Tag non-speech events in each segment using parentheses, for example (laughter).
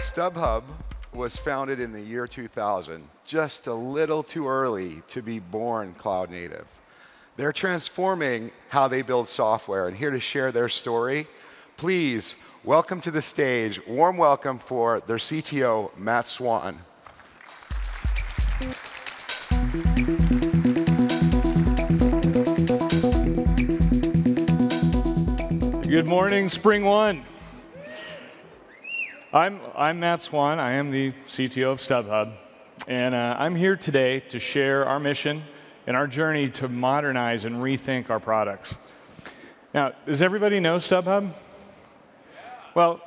StubHub was founded in the year 2000, just a little too early to be born cloud native. They're transforming how they build software, and here to share their story, please welcome to the stage, warm welcome for their CTO, Matt Swann. Good morning, SpringOne. I'm, I'm Matt Swann. I am the CTO of StubHub. And uh, I'm here today to share our mission and our journey to modernize and rethink our products. Now, does everybody know StubHub? Well,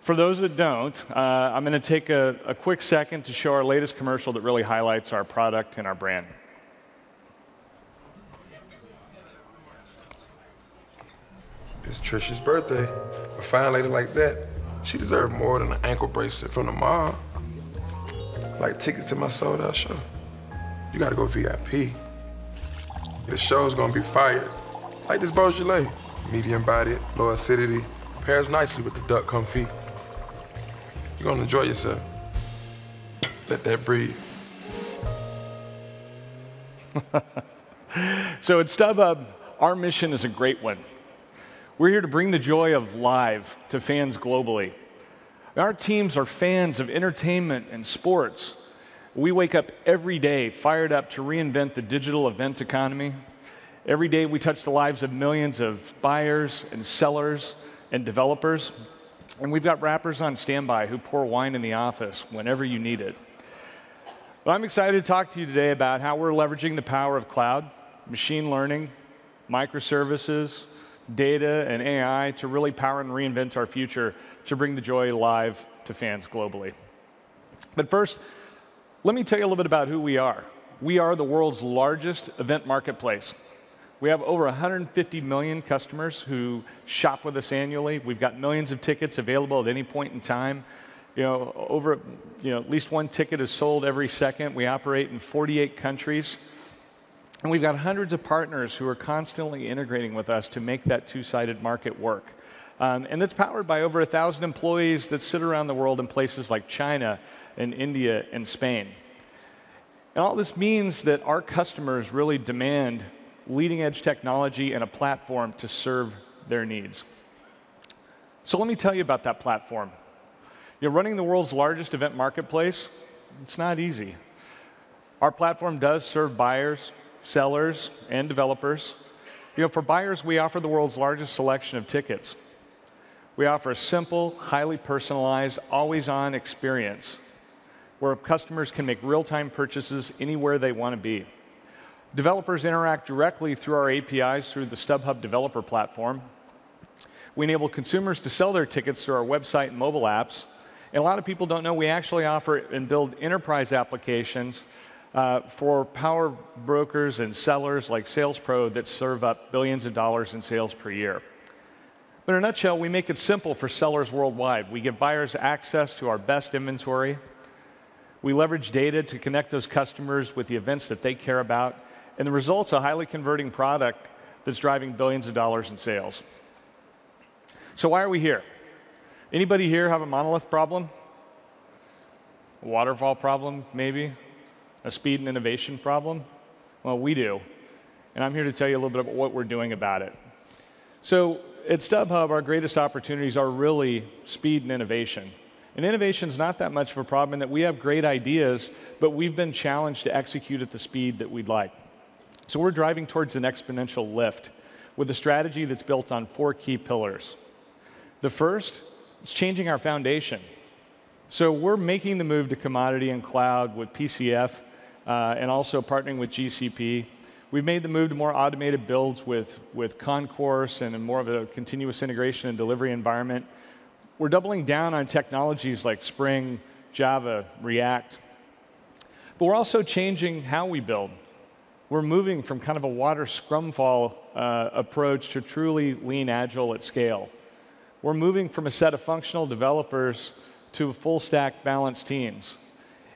for those that don't, uh, I'm going to take a, a quick second to show our latest commercial that really highlights our product and our brand. It's Trisha's birthday. A fine lady like that she deserved more than an ankle bracelet from the mom. Like tickets to my sold out show. You gotta go VIP. The show's gonna be fired. Like this Beaujolais. Medium bodied, low acidity, pairs nicely with the duck confit. You're gonna enjoy yourself. Let that breathe. (laughs) so at StubHub, our mission is a great one. We're here to bring the joy of live to fans globally. Our teams are fans of entertainment and sports. We wake up every day fired up to reinvent the digital event economy. Every day we touch the lives of millions of buyers and sellers and developers. And we've got rappers on standby who pour wine in the office whenever you need it. But I'm excited to talk to you today about how we're leveraging the power of cloud, machine learning, microservices, data, and AI to really power and reinvent our future to bring the joy live to fans globally. But first, let me tell you a little bit about who we are. We are the world's largest event marketplace. We have over 150 million customers who shop with us annually. We've got millions of tickets available at any point in time. You know, over, you know, at least one ticket is sold every second. We operate in 48 countries. And we've got hundreds of partners who are constantly integrating with us to make that two sided market work. Um, and it's powered by over 1,000 employees that sit around the world in places like China and India and Spain. And all this means that our customers really demand leading edge technology and a platform to serve their needs. So let me tell you about that platform. You're running the world's largest event marketplace. It's not easy. Our platform does serve buyers, sellers, and developers. You know, for buyers, we offer the world's largest selection of tickets. We offer a simple, highly personalized, always on experience where customers can make real time purchases anywhere they want to be. Developers interact directly through our APIs through the StubHub developer platform. We enable consumers to sell their tickets through our website and mobile apps. And a lot of people don't know we actually offer and build enterprise applications uh, for power brokers and sellers like SalesPro that serve up billions of dollars in sales per year. But in a nutshell, we make it simple for sellers worldwide. We give buyers access to our best inventory. We leverage data to connect those customers with the events that they care about. And the result's a highly converting product that's driving billions of dollars in sales. So why are we here? Anybody here have a monolith problem? A waterfall problem, maybe? A speed and innovation problem? Well, we do. And I'm here to tell you a little bit about what we're doing about it. So, at StubHub, our greatest opportunities are really speed and innovation. And innovation is not that much of a problem in that we have great ideas, but we've been challenged to execute at the speed that we'd like. So we're driving towards an exponential lift with a strategy that's built on four key pillars. The first is changing our foundation. So we're making the move to commodity and cloud with PCF uh, and also partnering with GCP. We've made the move to more automated builds with, with Concourse and more of a continuous integration and delivery environment. We're doubling down on technologies like Spring, Java, React. But we're also changing how we build. We're moving from kind of a water scrumfall uh, approach to truly lean agile at scale. We're moving from a set of functional developers to full stack balanced teams.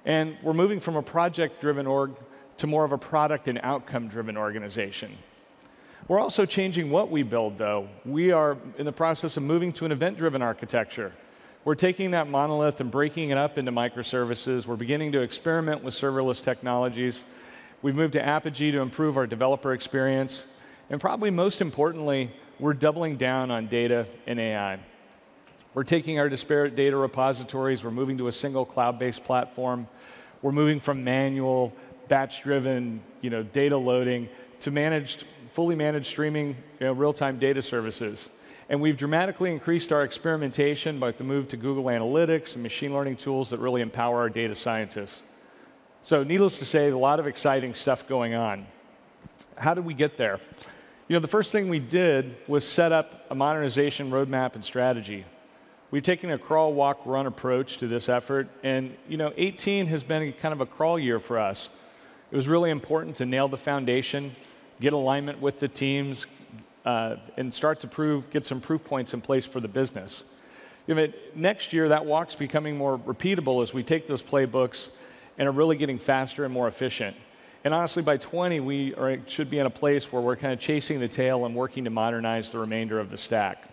And we're moving from a project driven org to more of a product and outcome driven organization. We're also changing what we build, though. We are in the process of moving to an event driven architecture We're taking that monolith and breaking it up into microservices. We're beginning to experiment with serverless technologies. We've moved to Apigee to improve our developer experience. And probably most importantly, we're doubling down on data and AI. We're taking our disparate data repositories, we're moving to a single cloud-based platform. We're moving from manual, batch-driven you know, data loading to managed, fully managed streaming you know, real-time data services. And we've dramatically increased our experimentation by the move to Google Analytics and machine learning tools that really empower our data scientists. So needless to say, a lot of exciting stuff going on. How did we get there? You know, the first thing we did was set up a modernization roadmap and strategy. We've taken a crawl, walk, run approach to this effort, and you know, 18 has been kind of a crawl year for us. It was really important to nail the foundation, get alignment with the teams, uh, and start to prove, get some proof points in place for the business. You know, next year, that walk's becoming more repeatable as we take those playbooks and are really getting faster and more efficient. And honestly, by 20, we are, should be in a place where we're kind of chasing the tail and working to modernize the remainder of the stack.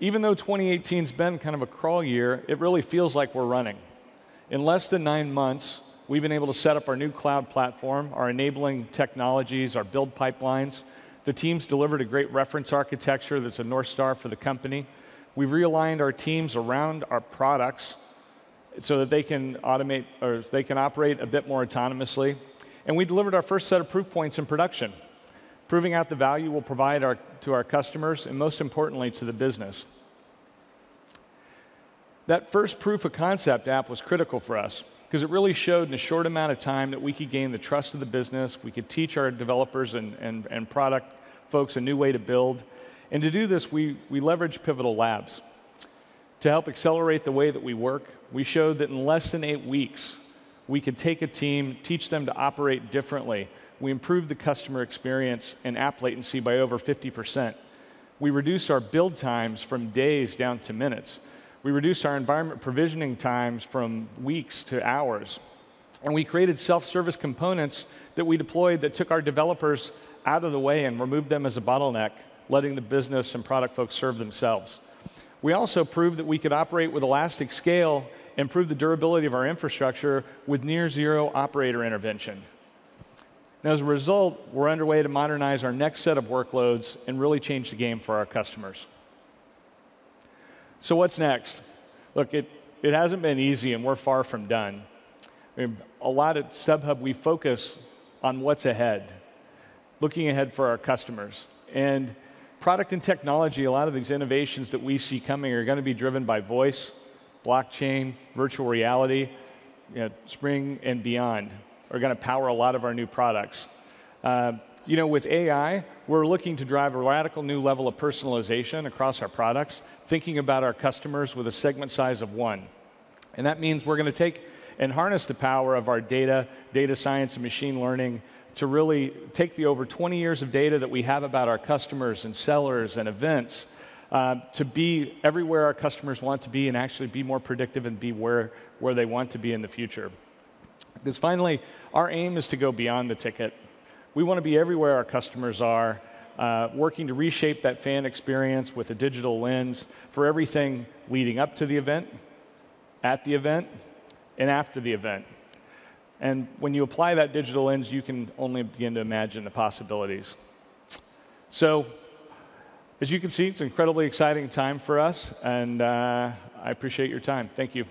Even though 2018's been kind of a crawl year, it really feels like we're running. In less than nine months, we've been able to set up our new cloud platform, our enabling technologies, our build pipelines. The team's delivered a great reference architecture that's a North Star for the company. We've realigned our teams around our products so that they can automate or they can operate a bit more autonomously. And we delivered our first set of proof points in production proving out the value we'll provide our, to our customers, and most importantly, to the business. That first proof of concept app was critical for us because it really showed in a short amount of time that we could gain the trust of the business, we could teach our developers and, and, and product folks a new way to build. And to do this, we, we leveraged Pivotal Labs. To help accelerate the way that we work, we showed that in less than eight weeks, we could take a team, teach them to operate differently, we improved the customer experience and app latency by over 50%. We reduced our build times from days down to minutes. We reduced our environment provisioning times from weeks to hours. And we created self-service components that we deployed that took our developers out of the way and removed them as a bottleneck, letting the business and product folks serve themselves. We also proved that we could operate with elastic scale, improve the durability of our infrastructure with near zero operator intervention. And as a result, we're underway to modernize our next set of workloads and really change the game for our customers. So, what's next? Look, it, it hasn't been easy, and we're far from done. I mean, a lot at StubHub, we focus on what's ahead, looking ahead for our customers. And product and technology, a lot of these innovations that we see coming are going to be driven by voice, blockchain, virtual reality, you know, spring, and beyond are going to power a lot of our new products. Uh, you know, with AI, we're looking to drive a radical new level of personalization across our products, thinking about our customers with a segment size of one. And that means we're going to take and harness the power of our data, data science, and machine learning to really take the over 20 years of data that we have about our customers and sellers and events uh, to be everywhere our customers want to be and actually be more predictive and be where, where they want to be in the future. Because finally, our aim is to go beyond the ticket. We want to be everywhere our customers are, uh, working to reshape that fan experience with a digital lens for everything leading up to the event, at the event, and after the event. And when you apply that digital lens, you can only begin to imagine the possibilities. So, as you can see, it's an incredibly exciting time for us, and uh, I appreciate your time. Thank you.